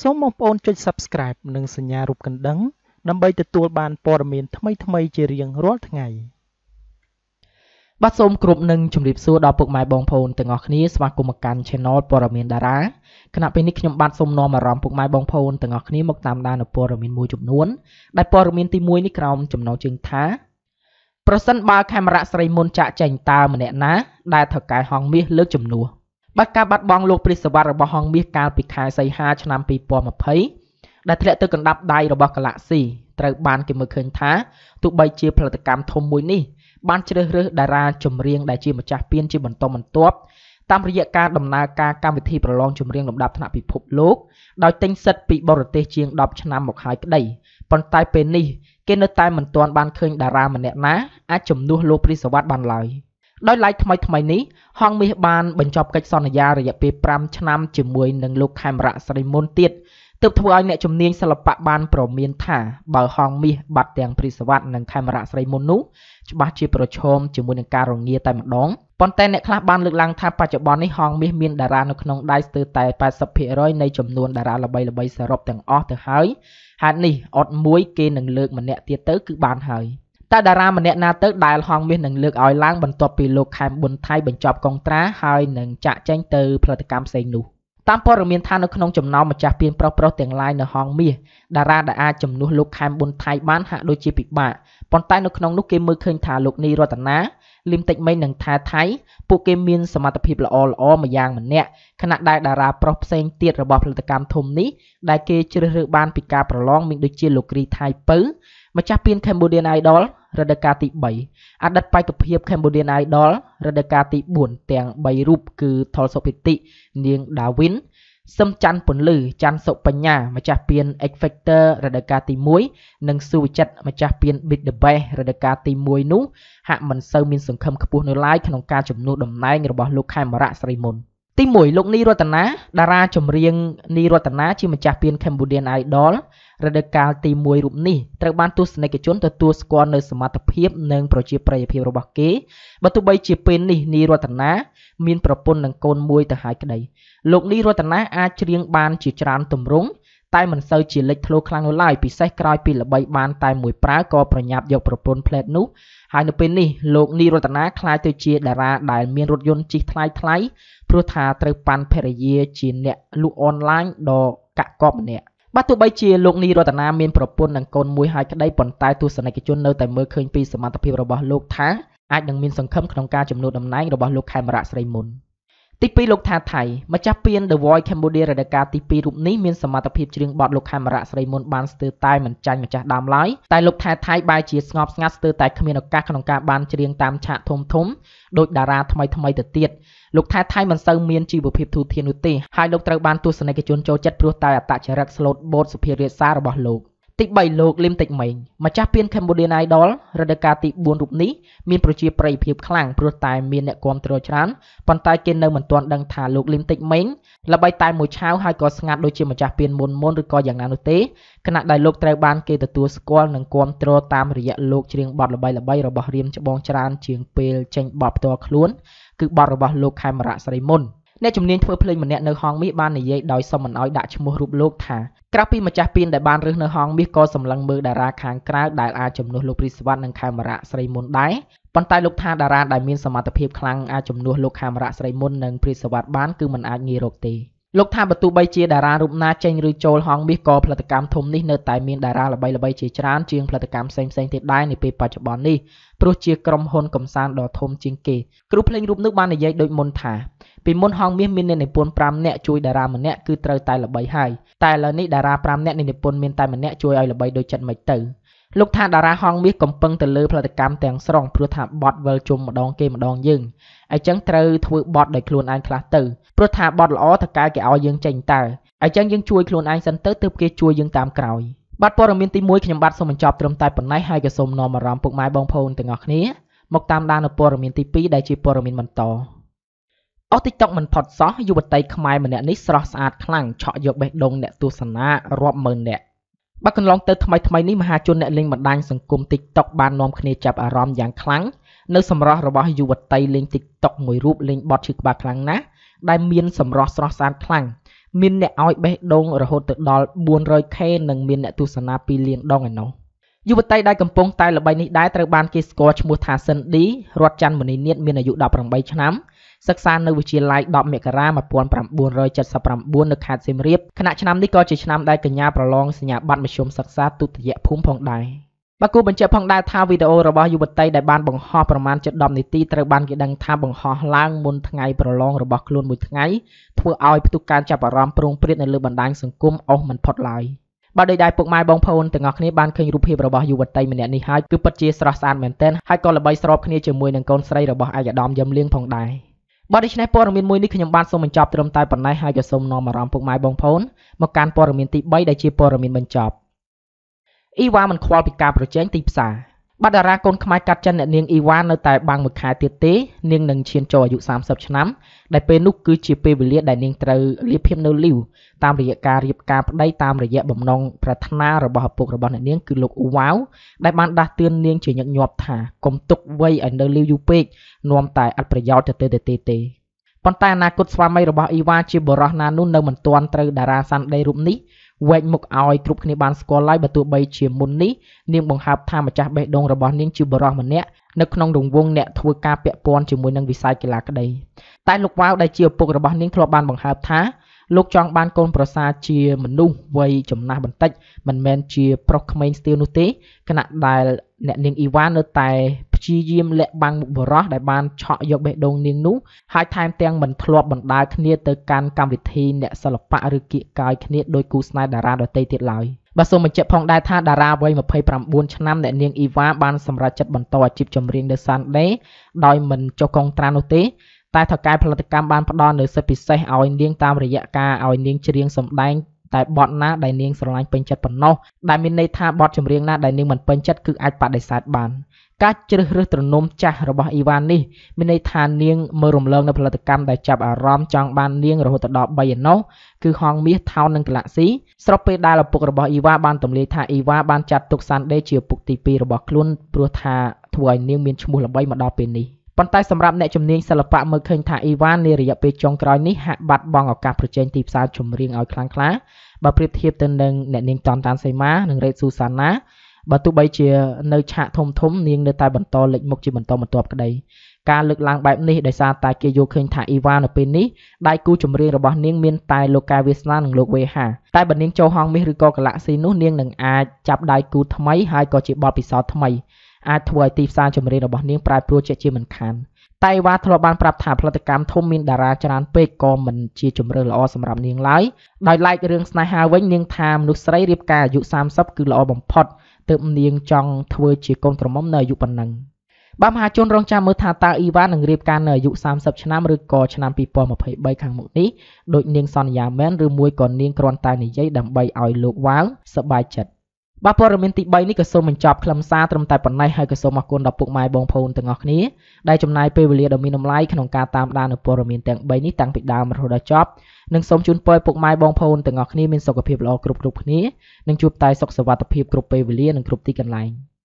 សូមបងប្អូនចុច Subscribe និងសញ្ញារូបកណ្ដឹង ដើម្បីទទួលបានព័ត៌មានថ្មីៗជារៀងរាល់ថ្ងៃបាទសូមគោរពនឹងជម្រាបសួរដល់ពុកម៉ែបងប្អូនទាំងអស់គ្នាស្វាគមន៍មកកាន់ Channel ព័ត៌មានតារាគណៈពេលនេះខ្ញុំបាទសូមនាំអារម្មណ៍ពុកម៉ែបងប្អូនទាំងអស់គ្នាមកតាមដាននូវព័ត៌មានមួយចំនួនដែលព័ត៌មានទី1នេះក្រោមចំណងជើងថាប្រសិនបើខេមរៈស្រីមុនចាក់ចេញតើម្នាក់ណាដែលថៅកែហងមាសលើកចំនួន បាទការបាត់បង់លោកព្រាសវត្តរបស់ហងមាសកាលពីខែសីហាឆ្នាំ2020ដែលធ្លាក់ទៅកណ្ដាប់ដៃរបស់ Galaxy ត្រូវបានគេមើលឃើញថាទោះបីជាផលិតកម្មធំមួយនេះបានជ្រើសរើសតារាចម្រៀងដែលជាម្ចាស់ពានជាបន្តបន្ទាប់តាមរយៈការដំណើរការកម្មវិធីប្រឡងចម្រៀងលំដាប់ថ្នាក់ពិភពលោកដោយទិញសិទ្ធិពីបរទេសជាង10ឆ្នាំមកហើយក្តីប៉ុន្តែពេលនេះគេនៅតែមិនទាន់បានឃើញតារាម្នាក់ណាអាចជំនួសលោកព្រីសវត្តបានឡើយ ដោយឡែកថ្មីថ្មីនេះហងមាសបានបញ្ចប់កិច្ចសន្យារយៈពេល5ឆ្នាំជាមួយនឹងលោកខេមរៈស្រីមុនទៀតទើបធ្វើឲ្យអ្នកជំនាញសិល្បៈបានប្រមានថាបើហងមាសបាត់ទាំងព្រីសវត្តនិងខេមរៈស្រីមុននោះច្បាស់ជាប្រឈមជាមួយនឹងការរងាតែម្ដងប៉ុន្តែអ្នកខ្លះបានលើកឡើងថាបច្ចុប្បន្ននេះហងមាសមានតារានៅក្នុងដៃស្ទើរតែ80%នៃចំនួនតារាល្បីៗសរុបទាំងអស់ទៅហើយហេតុនេះអត់មួយគេនឹងលើកម្នាក់ទៀតទៅគឺបានហើយ តើតារាម្នាក់ណាទៅដែលហងមាសនឹងលើកឲ្យឡើងបន្ទាប់ពីលោកខែមប៊ុនថៃបញ្ចប់កុងត្រាហើយនឹងចាក់ចែងទៅផលិតកម្មផ្សេងនោះតាមព័ត៌មានថានៅក្នុងចំណោមម្ចាស់ពានប្រុសប្រុសទាំងឡាយនៅហងមាសតារាដែលអាចជំនួសលោកខែមប៊ុនថៃបានហាក់ដូចជាពិបាកប៉ុន្តែនៅក្នុងនោះគេមើលឃើញថាលោកនីរតនាលឹមតិចមិញនិងថែថៃពួកគេមានសមត្ថភាពល្អល្អមួយយ៉ាងម្នាក់ខណៈដែលតារាប្រុសផ្សេងទៀតរបស់ផលិតកម្មធំនេះដែលគេជ្រើសរើសបានពីការប្រឡងមានដូចជាលោកគ្រីថៃពៅម្ចាស់ពាន Cambodian Idol រដូវកាលទី3អតីតបេក្ខភាព Cambodian Idol រដូវកាលទី4ទាំង3រូបគឺថុលសុភិតិ នាងដាវីនសឹមច័ន្ទពន្លឺច័ន្ទសុបញ្ញាម្ចាស់ពាន X Factor រដូវកាលទី1និងសុវិចិត្រម្ចាស់ពាន Big the Best រដូវកាលទី1នោះហាក់មិនសូវមានសង្ឃឹមខ្ពស់នៅឡើយក្នុងការជំនួសតំណែងរបស់លោកខេមរៈស្រីមុន ទី1លោកនីរតនាតារាចម្រៀងនីរតនាជាម្ចាស់ពាន Cambodian Idol រដូវកាលទី1រូបនេះត្រូវបានទស្សនិកជនទទួលស្គាល់នៅសមត្ថភាពនិងប្រជាប្រិយភាពរបស់គេបើទោះបីជាពេលនេះនីរតនាមានប្រពន្ធនិងកូនមួយទៅហើយក្តីលោកនីរតនាអាចច្រៀងបានជាច្រើនទម្រង់ តែមិនសូវជាលេចធ្លោខ្លាំងនោះឡើយពិសេសក្រោយពីល្បីបានតែមួយប្រើក៏ប្រញាប់យកប្រពន្ធផ្លែតនោះហើយនៅពេលនេះលោកនីរតនាក្លាយទៅជាតារាដែលមានរថយន្តជិះថ្លៃថ្លៃព្រោះថាត្រូវប៉ាន់ភរិយាជាអ្នកលក់អនឡាញដ៏កាក់កបម្នាក់បាទទោះបីជាលោកនីរតនាមានប្រពន្ធនិងកូនមួយហើយក្តីប៉ុន្តែទស្សនិកជននៅតែមើលឃើញពីសមត្ថភាពរបស់លោកថាអាចនឹងមានសង្ឃឹមក្នុងការជំនួសតំណែងរបស់លោកខេមរៈស្រីមុន ទី2លោកថាថៃម្ចាស់ពាន The Voice Cambodia រដូវកាលទី2រូបនេះមានសមត្ថភាពច្រៀងបទលោកខេមរៈស្រីមុនបានស្ទើរតែមិនចាញ់ម្ចាស់ដើមឡើយតែលោកថាថៃបែរជាស្ងប់ស្ងាត់ស្ទើរតែគ្មានឱកាសក្នុងការបានច្រៀងតាមឆាកធំធំដោយតារាថ្មីថ្មីទៅទៀតលោកថែថៃមិនសូវមានជីវភាពធូរធាននោះទេហើយលោកត្រូវបានទស្សនិកជនចូលចិត្តព្រោះតែអត្តចរិតស្លូតបូតសុភារាសារបស់លោក ទី3លោកលឹមតិចមេងម្ចាស់ពាន Cambodian Idol រដូវកាលទី4រូបនេះមានប្រជាប្រិយភាពខ្លាំងព្រោះតែមានអ្នកគាំទ្រច្រើនប៉ុន្តែគេនៅមិនទាន់ដឹងថាលោកលឹមតិចមេងល្បីតែមួយឆាវហើយក៏ស្ងាត់ដូចជាម្ចាស់ពានមុនមុនឬក៏យ៉ាងណានោះទេខណៈដែលលោកត្រូវបានគេទទួលស្គាល់និងគាំទ្រតាមរយៈលោកច្រៀងបទល្បីៗរបស់រៀមច្បងច្រើនជាងពេលចេញបទផ្ទាល់ខ្លួនគឺបទរបស់លោកខេមរៈស្រីមុន អ្នកជំនាញធ្វើភ្លេងម្នាក់នៅហងមាសបាននិយាយដោយសុំមិនអោយដាក់ឈ្មោះរូបលោកថាក្រៅពីម្ចាស់ពានដែលបានរើសនៅហងមាសក៏សម្លឹងមើលតារាខាងក្រៅដែលអាចជំនួសលោកព្រីសវត្តនិងខេមរៈស្រីមុនដែរប៉ុន្តែលោកថាតារាដែលមានសមត្ថភាពខ្លាំងអាចជំនួសលោកខេមរៈស្រីមុននិងព្រីសវត្តបានគឺមិនអាចងាយរកទេ លោកថាបើទោះបីជាតារារូបណាចេញឬចូលហងមាសក៏ផលិតកម្មធំនេះនៅតែមានតារាល្បីៗជាច្រើនជាងផលិតកម្មផ្សេងៗទៀតដែរនាពេលបច្ចុប្បន្ននេះព្រោះជាក្រុមហ៊ុនកំសាន្តដ៏ធំជាងគេគ្រូភ្លេងរូបនោះបាននិយាយដូចមុនថាពីមុនហងមាសមានអ្នកនិពន្ធ5នាក់ជួយតារាម្នាក់គឺត្រូវតែល្បីហើយតែឥឡូវនេះតារា5នាក់និពន្ធមានតែម្នាក់ជួយឲ្យល្បីដូចចិត្តមិនទៅ លោកថាតារាហងមាសកំពុងទៅលើផលិតកម្មទាំងស្រុងព្រោះថាបត់វិលជុំម្ដងគេម្ដងយើងអញ្ចឹងត្រូវធ្វើបត់ដោយខ្លួនឯងខ្លះទៅព្រោះថាបត់ល្អតើកែគេឲ្យយើងចេញតើអញ្ចឹងយើងជួយខ្លួនឯងសិនទៅទើបគេជួយយើងតាមក្រោយបាទព័ត៌មានទី1ខ្ញុំបាទសូមបញ្ចប់ត្រឹមតែប៉ុណ្ណេះហើយក៏សូមនាំអារម្មណ៍ពុកម៉ែបងប្អូនទាំងអស់គ្នាមកតាមដាននៅព័ត៌មានទី2ដែលជាព័ត៌មានបន្តអស់ TikTok មិនផុតសោះយុវតីខ្មែរម្នាក់នេះស្រស់ស្អាតខ្លាំងឆក់យកបេះដូងអ្នកទស្សនារាប់ម៉ឺននាក់ បាត់កន្លងទៅថ្មីថ្មីនេះមហាជនអ្នកលេងបណ្ដាញសង្គម TikTok បាននាំគ្នាចាប់អារម្មណ៍យ៉ាងខ្លាំងនៅសម្រស់របស់យុវតីលេង TikTok មួយរូបលេងបទឈឺក្បាលខ្លាំងណាស់ដែលមានសម្រស់ស្រស់ស្អាតខ្លាំងមានអ្នកឲ្យបេះដូងរហូតទៅដល់ 400k និងមានអ្នកទស្សនា2លានដងឯណោះយុវតីដែលកំពុងតែល្បីនេះដែរត្រូវបានគេស្គាល់ឈ្មោះថាសិនឌីរតច័ន្ទមនីនាថមានអាយុ18ឆ្នាំ សិក្សានៅវិទ្យាល័យ10មករា1979នៅខេត្តសៀមរាបខណៈឆ្នាំនេះក៏ជាឆ្នាំដែលកញ្ញាប្រឡងសញ្ញាបត្រមធ្យមសិក្សាទុតិយភូមិផងដែរបាទគូបញ្ជាក់ផងដែរថាវីដេអូរបស់យុវតីដែលបានបង្ហោះប្រមាណជិត10នាទីត្រូវបានគេដឹងថាបង្ហោះឡើងមុនថ្ងៃប្រឡងរបស់ខ្លួនមួយថ្ងៃធ្វើឲ្យផ្ទុះការចាប់អារម្មណ៍ប្រងព្រាតនៅលើបណ្ដាញសង្គមអស់មិនផុតឡើយបាទដោយដែលពុកម៉ែបងប្អូនទាំងអស់គ្នាបានឃើញរូបភាពរបស់យុវតីម្នាក់នេះហើយគឺពិតជាស្រស់ស្អាតមែនទែនហើយក៏ល្បីស្របគ្នាជាមួយនឹងកូនស្រីរបស់ឯកឧត្តមយឹមលៀងផងដែរ បាទដូច្នេះព័ត៌មានមួយនេះខ្ញុំបាទសូមបញ្ចប់ត្រឹមតែប៉ុណ្ណេះហើយក៏សូមនាំអារម្មណ៍ពុកម៉ែបងប្អូនមកកាន់ព័ត៌មានទី3ដែលជាព័ត៌មានបញ្ចប់អ៊ីវ៉ាមិនខ្វល់ពីការប្រជែងទីផ្សារ បាត់តារាកូនខ្មែរកាត់ចិនអ្នកនាងអ៊ីវ៉ានៅតែបាំងមួយខែទៀតទេនាងនឹងឈានចូលអាយុ30ឆ្នាំដែលពេលនោះគឺជាពេលវេលាដែលនាងត្រូវលៀបភាពនៅលីវតាមរយៈការរៀបការប្តីតាមរយៈបំណងប្រាថ្នារបស់ឪពុករបស់អ្នកនាងគឺលោកអ៊ូវ៉ាវដែលបានដាស់តឿននាងជាញឹកញាប់ថាកុំទុកវ័យឲ្យនៅលីវយូរពេកនាំតែអត់ប្រយោជន៍ទៅទៅទេទេប៉ុន្តែអនាគតស្វាមីរបស់អ៊ីវ៉ាជាបរិះណានោះនៅមិនទាន់ត្រូវតារាសាន់ដីរូបនេះ វែកមុខឲ្យគ្រប់គ្នាបានស្គាល់ឡើយបើទោះបីជាមុននេះនាងបង្ហើបថាម្ចាស់បេះដូងរបស់នាងជាបរិសម្នាក់នៅក្នុងរង្វង់អ្នកធ្វើការពាក់ព័ន្ធជាមួយនឹងវិស័យកីឡាក្តីតែលោកវ៉ាវដែលជាឪពុករបស់នាងធ្លាប់បានបង្ហើបថា លោកចង់បានកូនប្រសារជាមនុស្សវ័យចំណាស់បន្តិចមិនមែនជាប្រុសក្មេងស្ទាលនោះទេខណៈដែលអ្នកនាងអ៊ីវ៉ានៅតែព្យាយាមលាក់បាំងមុខបរោះដែលបានឆក់យកបេះដូងនាងនោះហើយថែមទាំងមិនធ្លាប់បណ្ដាលគ្នាទៅកាន់កម្មវិធីអ្នកសិល្បៈឬគៀកកាយគ្នាដោយគូស្នេហ៍តារាដទៃទៀតឡើយបាទសូមបញ្ជាក់ផងដែរថាតារាវ័យ29ឆ្នាំអ្នកនាងអ៊ីវ៉ាបានសម្រេចចិត្តបន្តអាជីពចម្រៀង The Sunday ដោយមិនចុះកុងត្រានោះទេ តែថៅកែផលិតកម្មបានផ្ដល់នូវសិទ្ធិពិសេសឲ្យនាងតាមរយៈការឲ្យនាងច្រៀងសម្ដែងតែបទណាដែលនាងស្រឡាញ់ពេញចិត្តប៉ុណ្ណោះ ដែលមានន័យថាបទចម្រៀងណាដែលនាងមិនពេញចិត្តគឺអាចបដិសេធបានការជ្រើសរើសត្រនំចាស់របស់អ៊ីវ៉ាននេះមានន័យថានាងមើលរំលងនៅផលិតកម្មដែលចាប់អារម្មណ៍ចង់បាននាងរហូតដល់3ឯណោះគឺហងមាសថោននិងកលាក់ស៊ីស្របពេលដែលឪពុករបស់អ៊ីវ៉ាបានទម្លាយថាអ៊ីវ៉ាបានចាត់ទុកសាន់ដេជាឪពុកទី2របស់ខ្លួនព្រោះថាធ្វើឲ្យនាងមានឈ្មោះល្បីមកដល់ពេលនេះ ប៉ុន្តែសម្រាប់អ្នកជំនាញសិល្បៈមើលឃើញថាអ៊ីវ៉ាននារយៈពេលចុងក្រោយនេះហាក់បាត់បង់ឱកាសប្រជែងទីផ្សារចម្រៀងឲ្យខ្លាំងក្លាបើប្រៀបធៀបទៅនឹងអ្នកនាងតនតានសីមានិងរ៉េតស៊ូសាណាបើទោះបីជានៅឆាកធំធំនាងនៅតែបន្តលេចមុខជាបន្តបន្ទាប់ក្តីការលើកឡើងបែបនេះដោយសារតែគេយល់ឃើញថាអ៊ីវ៉ានៅពេលនេះដៃគូចម្រៀងរបស់នាងមានតែលោកកាវាសនានិងលោកវេហាតែបើនាងចូលហងមាសឬក៏កាឡាក់ស៊ីនោះនាងនឹងអាចចាប់ដៃគូថ្មីហើយក៏ជាបទពិសោធន៍ថ្មី អាចធ្វើឲ្យទីផ្សារចម្រៀងរបស់នាងប្រែប្រួលជាជាមិនខានតែវ៉ាធ្លាប់បានប្រាប់ថាផលិតកម្មធំមានតារាច្រើនពេកក៏មិនជាជំរឿនល្អសម្រាប់នាងឡើយដោយឡែករឿងស្នេហាវិញនាងថាមនុស្សស្រីរៀបការអាយុ30គឺល្អបំផុតទើបនាងចង់ធ្វើជាកូនក្រមុំនៅអាយុប៉ុណ្ណឹងបាទមហាជនរងចាំមើលថាតើអ៊ីវ៉ានឹងរៀបការនៅអាយុ30ឆ្នាំឬក៏ឆ្នាំ2023ខាងមុខនេះដូចនាងសន្យាមែនឬមួយក៏នាងគ្រាន់តែនិយាយដើម្បីឲ្យលោកវ៉ាវសប្បាយចិត្ត បាទព័ត៌មានទី3នេះក៏សូមបញ្ចប់ខ្លឹមសារត្រឹមតែប៉ុណ្ណេះហើយក៏សូមអរគុណដល់ពុកម៉ែបងប្អូនទាំងអស់គ្នាដែលចំណាយពេលវេលាដ៏មានតម្លៃក្នុងការតាមដាននូវព័ត៌មានទាំង3នេះតាំងពីដើមរហូតដល់ចប់និងសូមជូនពរពុកម៉ែបងប្អូនទាំងអស់គ្នាមានសុខភាពល្អគ្រប់គ្រប់គ្នានិងជួបតែសុខសុវត្ថិភាពគ្រប់ពេលវេលានិងគ្រប់ទីកន្លែង។